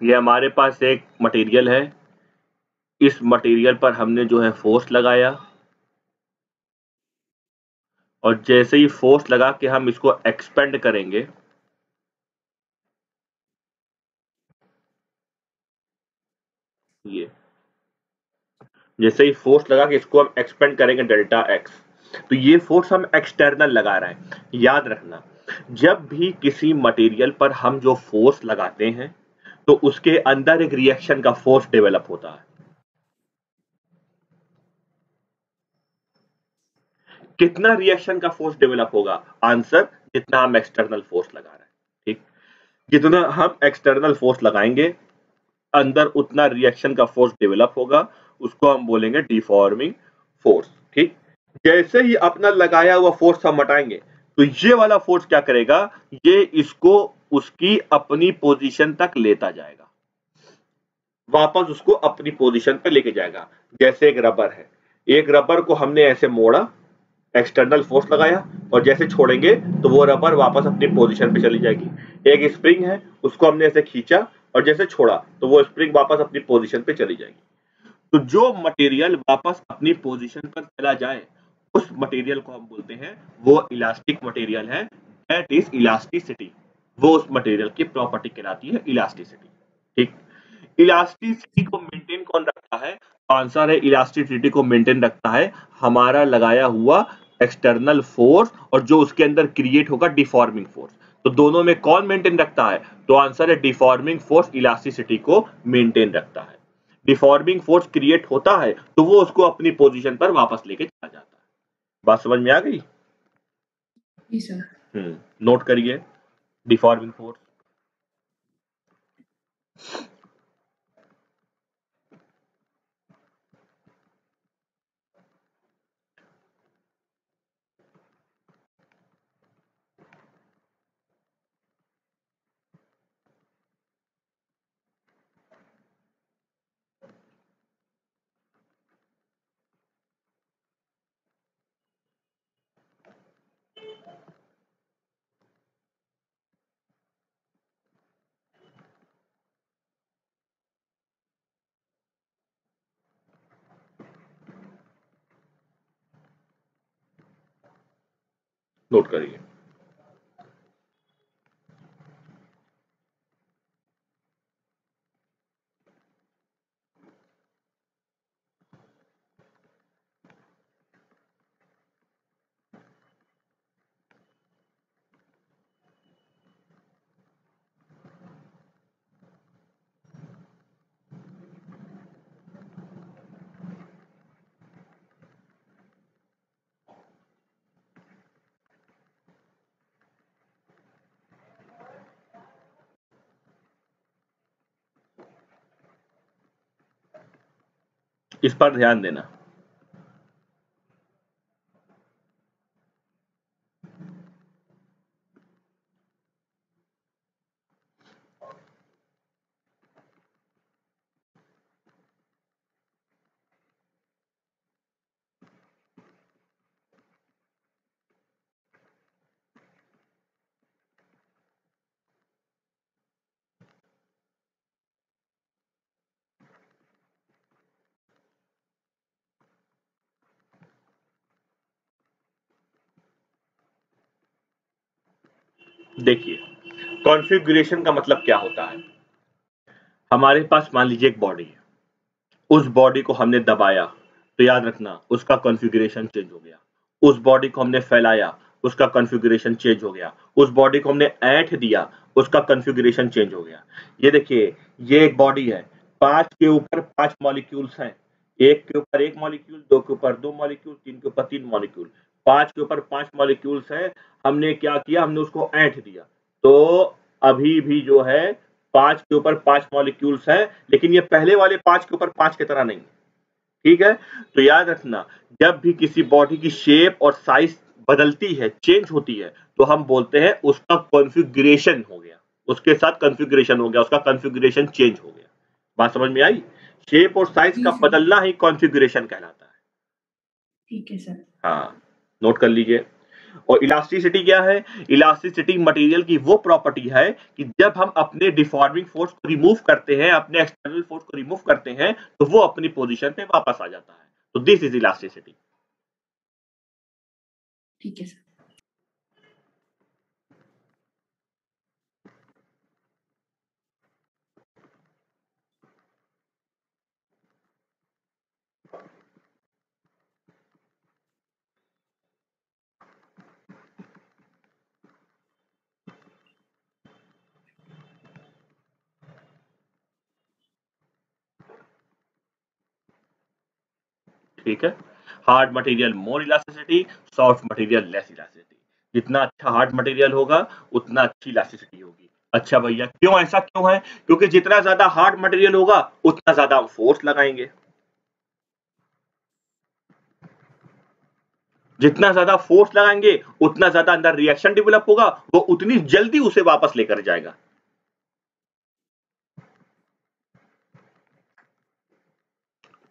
ये हमारे पास एक मटेरियल है। इस मटेरियल पर हमने जो है फोर्स लगाया। और जैसे ही फोर्स लगा के हम इसको एक्सपेंड करेंगे। ये। जैसे ही फोर्स लगा के इसको हम एक्सपेंड करेंगे डेल्टा एक्स तो ये फोर्स हम एक्सटर्नल लगा रहे हैं। याद रखना, जब भी किसी मटेरियल पर हम जो फोर्स लगाते हैं तो उसके अंदर एक रिएक्शन का फोर्स डेवलप होता है। कितना रिएक्शन का फोर्स डेवलप होगा? आंसर जितना हम एक्सटर्नल फोर्स लगा रहे हैं, ठीक? जितना हम एक्सटर्नल फोर्स लगाएँगे, अंदर उतना रिएक्शन का फोर्स डेवलप होगा, उसको हम बोलेंगे डिफॉर्मिंग फोर्स ठीक? जैसे ही अपना लगाया हुआ फोर्स हम हटाएँगे तो ये वाला फोर्स क्या करेगा? ये इसको उसकी अपनी पोजीशन तक लेता जाएगा। वापस उसको अपनी पोजीशन पर लेके जाएगा। जैसे एक रबर है। एक रबर को हमने ऐसे मोड़ा एक्सटर्नल फोर्स लगाया, और जैसे छोड़ेंगे तो वो रबर वापस अपनी पोजीशन पे चली जाएगी। एक स्प्रिंग है, उसको हमने ऐसे खींचा, और जैसे छोड़ा तो वो स्प्रिंग वापस अपनी पोजीशन पे चली जाएगी। तो जो मटेरियल वापस अपनी पोजीशन पर चला जाए, उस मटेरियल को हम बोलते हैं, वो इलास्टिक मटेरियल है। दैट इज़ इलास्टिसिटी वो उस मटेरियल की प्रॉपर्टी कहलाती है इलास्टिसिटी ठीक? इलास्टिसिटी को मेंटेन कौन रखता है? आंसर है इलास्टिसिटी को मेंटेन रखता है हमारा लगाया हुआ एक्सटर्नल फोर्स और जो उसके अंदर क्रिएट होगा डिफॉर्मिंग फोर्स तो दोनों में कौन मेंटेन रखता है? तो आंसर है डिफॉर्मिंग फोर्स इलास्टिसिटी को मेंटेन रखता है। डिफॉर्मिंग फोर्स क्रिएट होता है तो वो उसको अपनी पोजीशन पर वापस लेके चला जाता है। बात समझ में आ गई? हम्म नोट करिए। डिफॉर्मिंग फोर्स नोट करिए। इस पर ध्यान देना। देखिए कॉन्फ़िगरेशन का मतलब क्या होता है? हमारे पास मान लीजिए एक बॉडी है। उस बॉडी को हमने दबाया तो याद रखना, उसका कॉन्फ़िगरेशन चेंज हो गया। उस बॉडी को हमने फैलाया, उसका कॉन्फ़िगरेशन चेंज हो गया। उस बॉडी को हमने ऐठ दिया, उसका कॉन्फ़िगरेशन चेंज हो गया। ये देखिए, ये एक बॉडी है। पाँच के ऊपर पाँच मॉलिक्यूल्स हैं। एक के ऊपर एक मॉलिक्यूल दो के ऊपर दो मॉलिक्यूल तीन के ऊपर तीन मॉलिक्यूल पाँच के ऊपर पाँच मॉलिक्यूल्स है हमने क्या किया? हमने उसको ऐंठ दिया। तो अभी भी जो है पाँच के ऊपर पाँच मॉलिक्यूल्स है लेकिन ये पहले वाले पाँच के ऊपर पाँच की तरह नहीं है। ठीक है? तो याद रखना जब भी किसी बॉडी की शेप और साइज़ बदलती है चेंज होती है तो हम बोलते हैं उसका कॉन्फ़िगरेशन हो गया। उसके साथ कॉन्फ़िगरेशन हो गया उसका कॉन्फ़िगरेशन चेंज हो गया। बात समझ में आई? शेप और साइज़ का बदलना ही कॉन्फ़िगरेशन कहलाता है। ठीक है सर हाँ। नोट कर लीजिए। और इलास्टिसिटी क्या है? इलास्टिसिटी मटेरियल की वो प्रॉपर्टी है कि जब हम अपने डिफॉर्मिंग फोर्स को रिमूव करते हैं, अपने एक्सटर्नल फोर्स को रिमूव करते हैं तो वो अपनी पोजीशन पे वापस आ जाता है। तो दिस इज़ इलास्टिसिटी ठीक है सर ठीक है? Hard material more elasticity soft material less elasticity जितना अच्छा हार्ड मटेरियल होगा, उतना अच्छी इलास्टिसिटी होगी। अच्छा भैया, क्यों ऐसा क्यों है? क्योंकि जितना ज़्यादा हार्ड मटेरियल होगा, उतना ज़्यादा हम फोर्स लगाएँगे। जितना ज़्यादा फोर्स लगाएँगे, उतना ज़्यादा अंदर रिएक्शन डेवलप होगा, वो उतनी जल्दी उसे वापस लेकर जाएगा।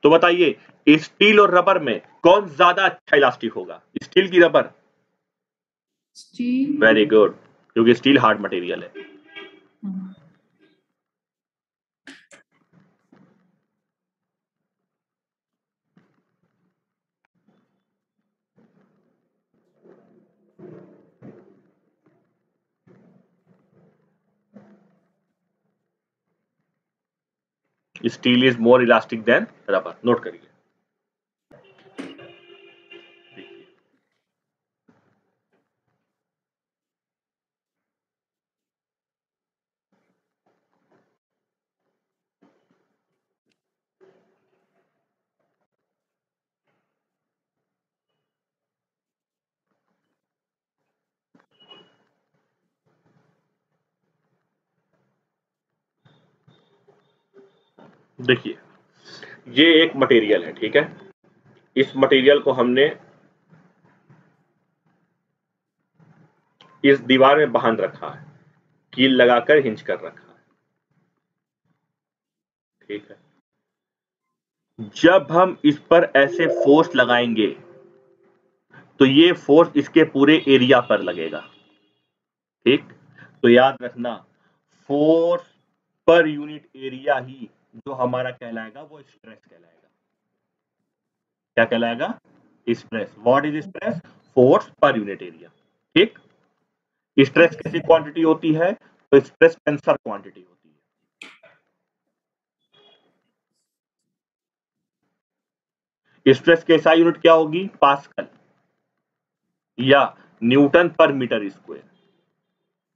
तो बताइए स्टील और रबर में कौन ज़्यादा अच्छा इलास्टिक होगा? स्टील की रबर। स्टील। वेरी गुड क्योंकि स्टील हार्ड मटेरियल है हाँ, steel is more elastic than rubber note करिए देखिए, ये एक मटेरियल है, ठीक है? इस मटेरियल को हमने इस दीवार में बाँध रखा है, कील लगाकर हिंच कर रखा है। ठीक है? जब हम इस पर ऐसे फोर्स लगाएँगे तो ये फोर्स इसके पूरे एरिया पर लगेगा। ठीक? तो याद रखना फोर्स पर यूनिट एरिया ही जो हमारा कहलाएगा, वो स्ट्रेस कहलाएगा। क्या कहलाएगा? Stress what is stress force per unit area ठीक? स्ट्रेस कैसी क्वांटिटी होती है? तो स्ट्रेस टेंसर क्वांटिटी होती है। स्ट्रेस की ऐसा यूनिट क्या होगी? पास्कल या न्यूटन पर मीटर स्क्वायर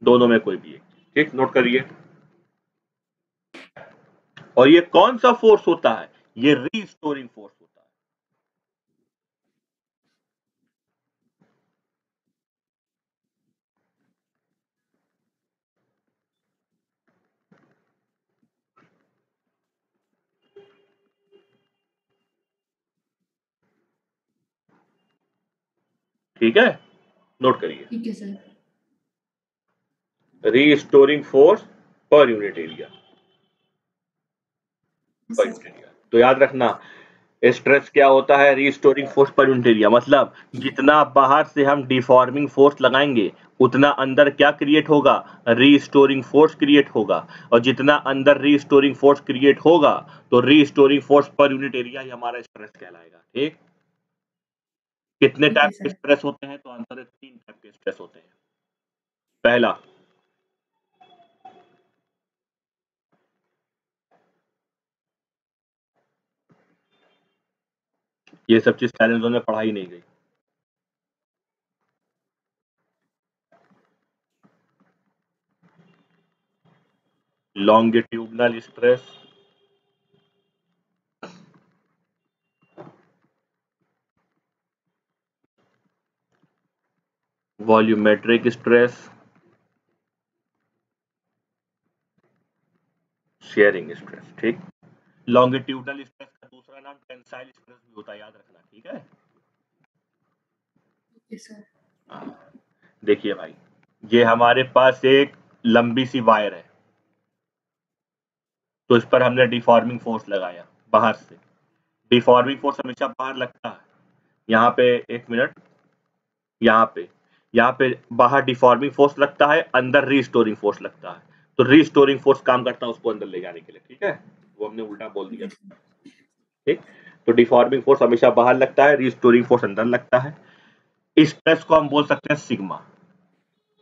दोनों में कोई भी एक। ठीक? नोट करिए। और ये कौन सा फोर्स होता है? ये रीस्टोरिंग फोर्स होता है। ठीक है? नोट करिए। ठीक है sir restoring force per unit area तो याद रखना स्ट्रेस क्या होता है? Restoring force per unit area मतलब जितना बाहर से हम डिफॉर्मिंग फोर्स लगाएँगे उतना अंदर क्या क्रिएट होगा? रीस्टोरिंग फोर्स क्रिएट होगा। और जितना अंदर रीस्टोरिंग फोर्स क्रिएट होगा तो restoring force per unit area ही हमारा स्ट्रेस कहलाएगा। ठीक? कितने टाइप के स्ट्रेस होते हैं? तो आंसर है तीन टाइप के स्ट्रेस होते हैं। पहला ये सब चीज़ साइलेंस जोन में पढ़ाई नहीं गई longitudinal stress volumetric stress shearing stress ठीक? लॉन्गिट्यूडनल स्ट्रेस का दूसरा नाम टेंसाइल स्ट्रेस भी होता है याद रखना ठीक है? हाँ, देखिए भाई ये हमारे पास एक लंबी सी वायर है। तो इस पर हमने डिफॉर्मिंग फोर्स लगाया बाहर से। डिफॉर्मिंग फोर्स हमेशा बाहर लगता है। यहाँ पे एक मिनट यहाँ पे यहाँ पे बाहर डिफॉर्मिंग फोर्स लगता है अंदर रीस्टोरिंग फोर्स लगता है। तो रीस्टोरिंग फोर्स काम करता है उसको अंदर ले जाने के लिए ठीक है? वो हमने उल्टा बोल दिया। ठीक? तो डिफॉर्मिंग फोर्स हमेशा बाहर लगता है रीस्टोरिंग फोर्स अंदर लगता है। स्ट्रेस को हम बोल सकते हैं सिग्मा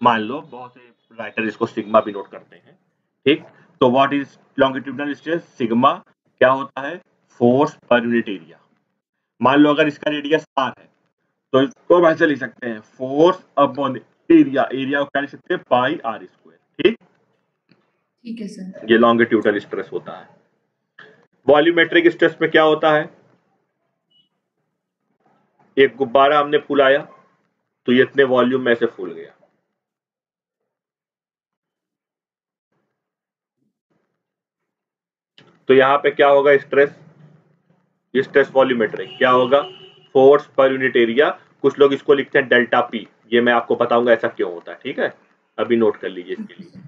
मान लो बहुत से राइटर इसको सिग्मा भी नोट करते हैं। ठीक? तो what is longitudinal stress sigma क्या होता है? फोर्स पर यूनिट एरिया मान लो अगर इसका रेडियस आर है तो इसको हम ऐसे लिख सकते हैं। फोर्स अपॉन एरिया एरिया को क्या लिख सकते हैं? पाई आर स्क्वायर ठीक? ठीक है सर। ये लॉन्गिट्यूडनल स्ट्रेस होता है। वॉल्यूमेट्रिक स्ट्रेस में क्या होता है? एक गुब्बारा हमने फुलाया तो ये इतने वॉल्यूम में से फूल गया। तो यहाँ पे क्या होगा स्ट्रेस स्ट्रेस वॉल्यूमेट्रिक क्या होगा? फोर्स पर यूनिट एरिया कुछ लोग इसको लिखते हैं डेल्टा पी ये मैं आपको बताऊँगा ऐसा क्यों होता है, ठीक है? अभी नोट कर लीजिए इसके लिए।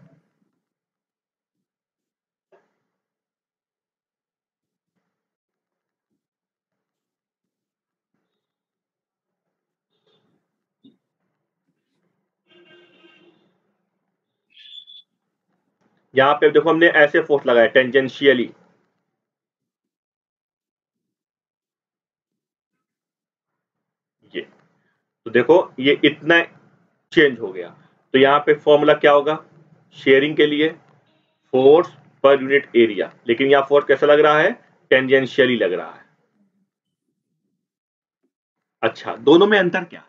यहाँ पे देखो हमने ऐसे फोर्स लगाया टेंजेंशियली ये। तो देखो, ये इतना चेंज हो गया। तो यहाँ पे फॉर्मूला क्या होगा? शेयरिंग के लिए फोर्स पर यूनिट एरिया लेकिन यहाँ फोर्स कैसा लग रहा है? टेंजेंशियली लग रहा है। अच्छा दोनों में अंतर क्या है?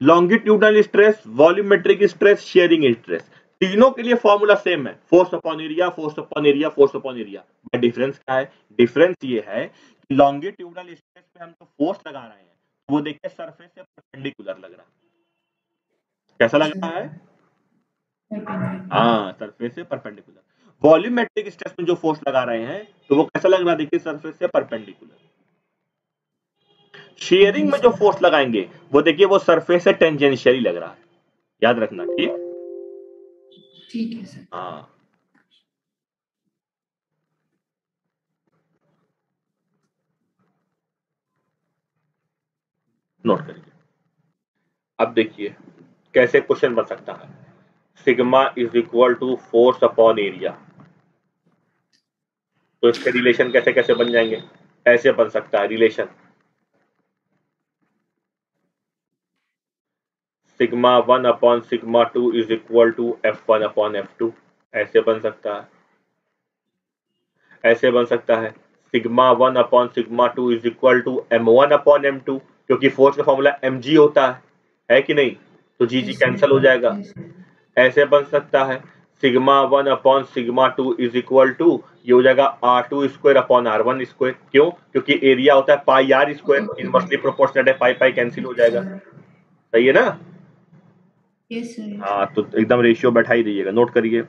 Longitudinal stress volumetric stress shearing stress तीनों के लिए फॉर्मूला सेम है। Force upon area force upon area force upon area difference क्या है? डिफरेंस ये है कि लॉन्गिट्यूडनल स्ट्रेस पे हम तो फोर्स लगा रहे हैं। वो देखिए सरफेस से परपेंडिकुलर लग रहा है। कैसा लग रहा है? हाँ सरफेस से परपेंडिकुलर वॉल्यूमेट्रिक स्ट्रेस में जो फोर्स लगा रहे हैं तो वो कैसा लग रहा है? देखिए सरफेस से परपेंडिकुलर शेयरिंग में जो फोर्स लगाएँगे, वो देखिए वो सरफेस से टेंजेंशियली लग रहा है। याद रखना, ठीक? ठीक है, सर। हाँ। नोट करिए। अब देखिए, कैसे क्वेश्चन बन सकता है? Sigma is equal to force upon area तो इसके रिलेशन कैसे कैसे बन जाएँगे? ऐसे बन सकता है relation sigma one upon sigma two is equal to F one upon F two. ऐसे बन सकता है। ऐसे बन सकता है। Sigma one upon sigma two is equal to M one upon M two, क्योंकि फोर्स का फॉर्मूला एम जी होता है। है कि नहीं? तो जी जी कैंसिल हो जाएगा। ऐसे बन सकता है। Sigma one upon sigma two is equal to, ये हो जाएगा R two square upon R one square. क्यों? क्योंकि एरिया होता है pi R square. Inversely proportional है, पाई पाई कैंसिल हो जाएगा। सही है ना? हाँ तो एकदम रेशियो बैठा ही दीजिएगा नोट करिए।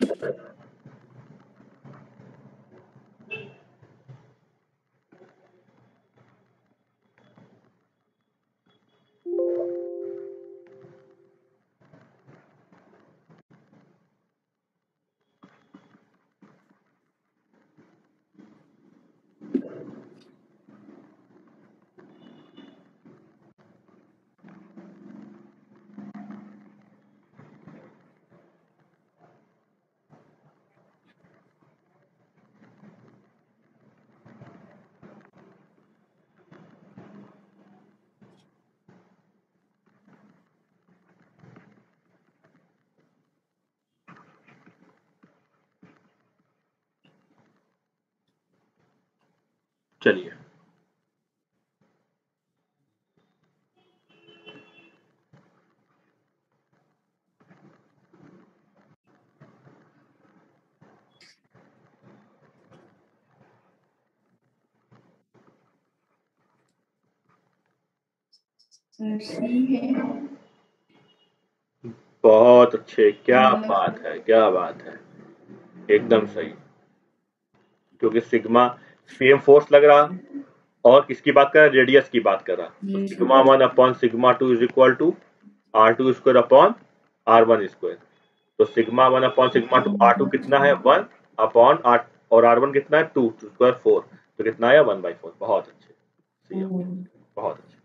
चलिए सर है बहुत अच्छे क्या। बात है क्या बात है एकदम सही क्योंकि सिग्मा सेम फोर्स लग रहा। और किसकी बात कर रहा रेडियस की बात कर रहा sigma one upon sigma two is equal to R two square upon R one square तो sigma one upon sigma two R two कितना है? वन अपॉन आर और आर वन कितना है? टू स्क्वायर फोर तो कितना आया? वन बाई फोर बहुत अच्छे। है। बहुत अच्छे।